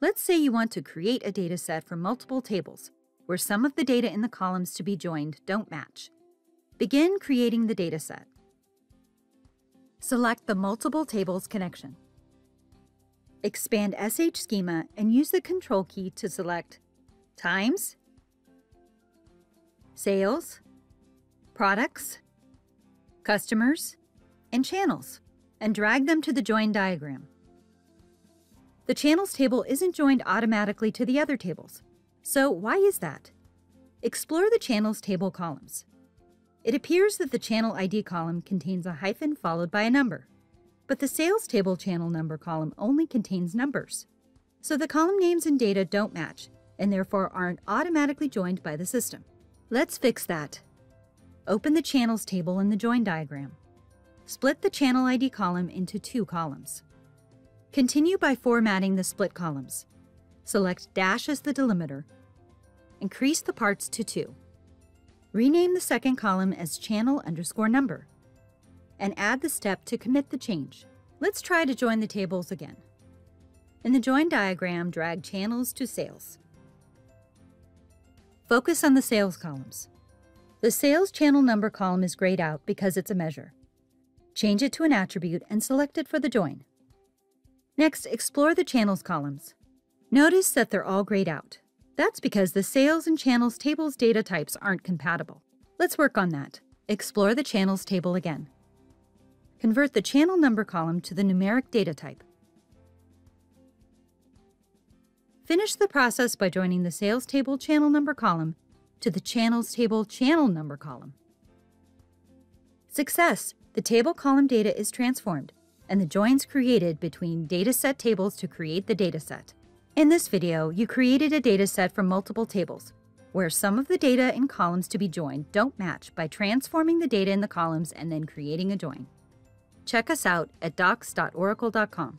Let's say you want to create a dataset from multiple tables, where some of the data in the columns to be joined don't match. Begin creating the dataset. Select the Multiple Tables connection. Expand SH Schema and use the Control key to select Times, Sales, Products, Customers, and Channels, and drag them to the join diagram. The Channels table isn't joined automatically to the other tables. So why is that? Explore the Channels table columns. It appears that the channel ID column contains a hyphen followed by a number, but the sales table channel number column only contains numbers. So the column names and data don't match, and therefore aren't automatically joined by the system. Let's fix that. Open the channels table in the join diagram. Split the channel ID column into two columns. Continue by formatting the split columns. Select dash as the delimiter. Increase the parts to 2. Rename the second column as channel underscore number and add the step to commit the change. Let's try to join the tables again. In the join diagram, drag channels to sales. Focus on the sales columns. The sales channel number column is grayed out because it's a measure. Change it to an attribute and select it for the join. Next, explore the channels columns. Notice that they're all grayed out. That's because the sales and channels tables data types aren't compatible. Let's work on that. Explore the channels table again. Convert the channel number column to the numeric data type. Finish the process by joining the sales table channel number column to the channels table channel number column. Success! The table column data is transformed, and the joins created between dataset tables to create the dataset. In this video, you created a dataset from multiple tables, where some of the data in columns to be joined don't match by transforming the data in the columns and then creating a join. Check us out at docs.oracle.com.